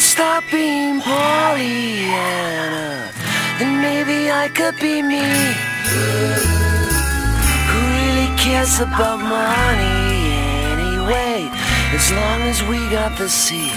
Stop being Pollyanna, then maybe I could be me. Who really cares about money anyway, as long as we got the seed?